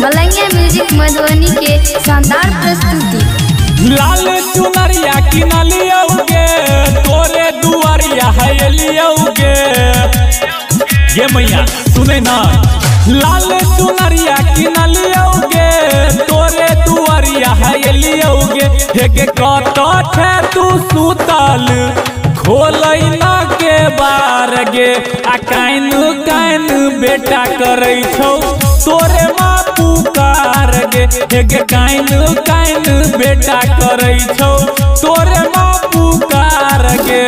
Malaiya music Madhubani के शानदार प्रस्तुति। लाल चुनरिया किनलियौगे तोरे दुआरिया हैलियौगे ये मैया, सुने ना। लाल चुनरिया किनलियौगे तोरे दुआरिया हैलियौगे हेगे कत छे तू सुतल खोलैना के बार गे। आ काइन काइन बेटा करै छौ माँ हेगे काइन काइन बेटा करै छौ। तोरे माँ पुकार गे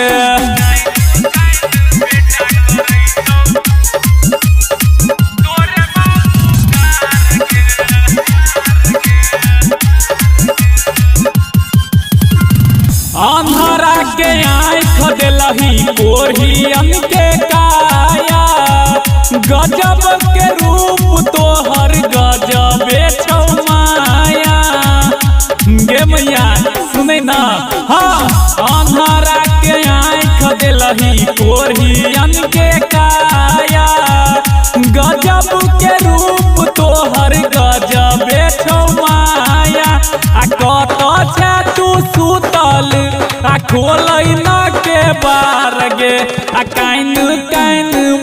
अंधरा के आँख देलही कोढ़ियन के काया। गजब के सुनै ना। हाँ अंधरा के आँख देलही कोढ़ियन के काया। गजब के रूप तोहर गजबे छौ माया। आ कत छे तू सुतल, आ खोलैना के बार गे आ काइन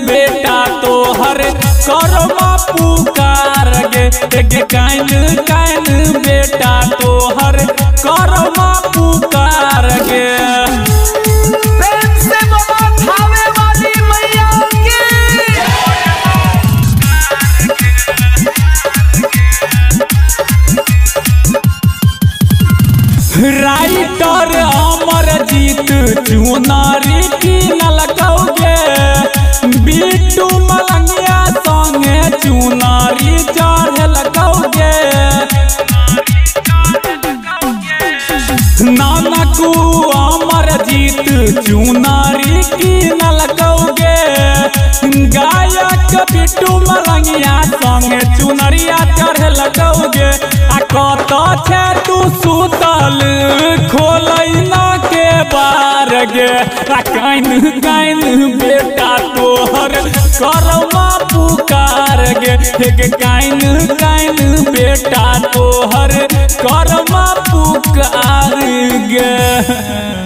बेटा तोहर करमा पुकार गे गे काइन काइन बेटा राइटर अमरजीत चुनारी की नलकौगे बिट्टू मलंगिया संगे चुनारी चढ़लकौगे नानकू अमरजीत चुनारी की नलकौगे गायक बिट्टू मलंगिया संगे चुनरिया चढ़लकौगे आ कत छे तू सुतल खोलना के बार गे काइन काइन बेटा तोहर करमा पुकार गे गे काइन काइन बेटा तोहर, करमा पुकार गे